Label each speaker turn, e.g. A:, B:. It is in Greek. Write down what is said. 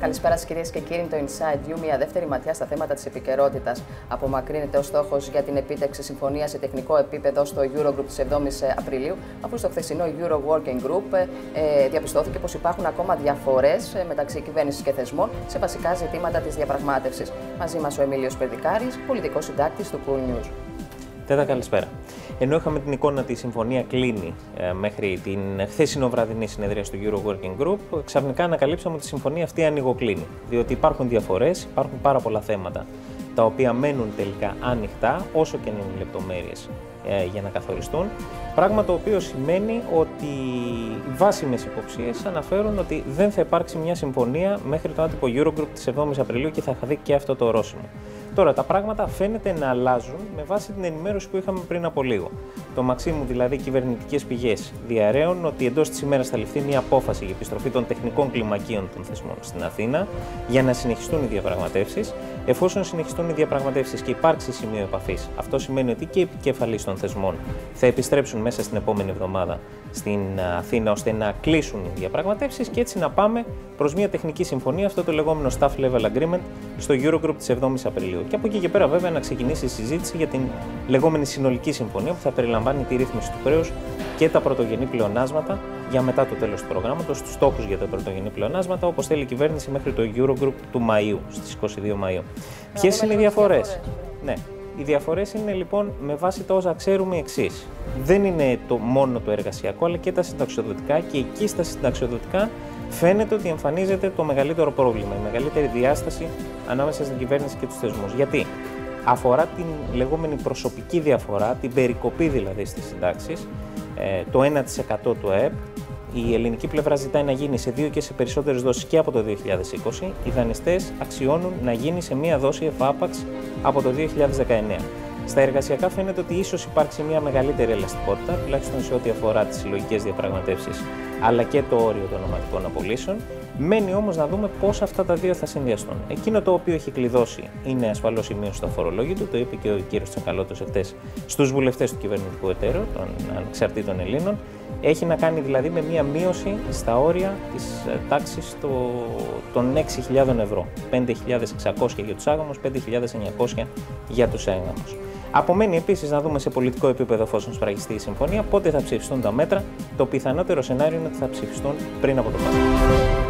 A: Καλησπέρα σας, κυρίες και κύριοι. Το Inside You, μια δεύτερη ματιά στα θέματα της επικαιρότητας. Απομακρύνεται ο στόχος για την επίτευξη συμφωνίας σε τεχνικό επίπεδο στο Eurogroup της 7η Απριλίου, αφού στο χθεσινό Euro Working Group ε, διαπιστώθηκε πως υπάρχουν ακόμα διαφορές ε, μεταξύ κυβέρνησης και θεσμών σε βασικά ζητήματα της διαπραγμάτευσης. Μαζί μας ο Εμίλιος Περδικάρης, πολιτικός συντάκτης του Cool News.
B: Τέτα, καλησπέρα. Ενώ είχαμε την εικόνα ότι η συμφωνία κλείνει ε, μέχρι την χθεσινοβραδινή συνεδρία του Euro Working Group, ξαφνικά ανακαλύψαμε ότι η συμφωνία αυτή ανοιγοκλίνει. Διότι υπάρχουν διαφορές, υπάρχουν πάρα πολλά θέματα τα οποία μένουν τελικά ανοιχτά, όσο και αν είναι λεπτομέρειες ε, για να καθοριστούν. Πράγμα το οποίο σημαίνει ότι οι βάσιμες υποψίες αναφέρουν ότι δεν θα υπάρξει μια συμφωνία μέχρι το άτυπο Eurogroup της 7ης Απριλίου και θα χαθεί και αυτό το ορόσημο. Τώρα τα πράγματα φαίνεται να αλλάζουν με βάση την ενημέρωση που είχαμε πριν από λίγο. Το Μαξίμου, δηλαδή κυβερνητικές πηγές, διαρρέουν ότι εντός της ημέρας θα ληφθεί μια απόφαση για επιστροφή των τεχνικών κλιμακίων των θεσμών στην Αθήνα για να συνεχιστούν οι διαπραγματεύσεις. Εφόσον συνεχιστούν οι διαπραγματεύσεις και υπάρξει σημείο επαφής, αυτό σημαίνει ότι και οι επικεφαλεί των θεσμών θα επιστρέψουν μέσα στην επόμενη εβδομάδα στην Αθήνα ώστε να κλείσουν οι διαπραγματεύσεις και έτσι να πάμε προς μια τεχνική συμφωνία, αυτό το λεγόμενο Staff Level Agreement, στο Eurogroup της 7η Απριλίου. Και από εκεί και πέρα, βέβαια, να ξεκινήσει η συζήτηση για την λεγόμενη συνολική συμφωνία που θα περιλαμβάνει τη ρύθμιση του χρέους και τα πρωτογενή πλεονάσματα για μετά το τέλος του προγράμματος, τους στόχους για τα πρωτογενή πλεονάσματα, όπως θέλει η κυβέρνηση μέχρι το Eurogroup του Μαΐου, στις 22 Μαΐου. Ποιες είναι οι διαφορές; Ναι, οι διαφορές είναι λοιπόν με βάση τα όσα ξέρουμε εξής. Δεν είναι το μόνο το εργασιακό, αλλά και τα συνταξιοδοτικά και εκεί στα συνταξιοδοτικά φαίνεται ότι εμφανίζεται το μεγαλύτερο πρόβλημα, η μεγαλύτερη διάσταση ανάμεσα στην κυβέρνηση και τους θεσμούς. Γιατί; Αφορά την λεγόμενη προσωπική διαφορά, την περικοπή δηλαδή στις συντάξεις, ε, το 1% του ΑΕΠ. Η ελληνική πλευρά ζητάει να γίνει σε δύο και σε περισσότερες δόσεις και από το 2020. Οι δανειστές αξιώνουν να γίνει σε μία δόση εφάπαξ από το 2019. Στα εργασιακά φαίνεται ότι ίσως υπάρξει μια μεγαλύτερη ελαστικότητα, τουλάχιστον σε ό,τι αφορά τις συλλογικές διαπραγματεύσεις, αλλά και το όριο των ονοματικών απολύσεων. Μένει όμως να δούμε πώς αυτά τα δύο θα συνδυαστούν. Εκείνο το οποίο έχει κλειδώσει είναι ασφαλώς η μείωση του αφορολόγητου, το είπε και ο κύριος Τσακαλώτος εχθές στους βουλευτές του κυβερνητικού εταίρου, των ανεξαρτήτων Ελλήνων. Έχει να κάνει δηλαδή με μία μείωση στα όρια της ε, τάξης των 6.000 ευρώ. 5.600 για τους άγαμου, 5.900 για τους έγαμου. Απομένει επίσης να δούμε σε πολιτικό επίπεδο, εφόσον σφραγιστεί η συμφωνία, πότε θα ψηφιστούν τα μέτρα. Το πιθανότερο σενάριο είναι ότι θα ψηφιστούν πριν από το Πάσχα.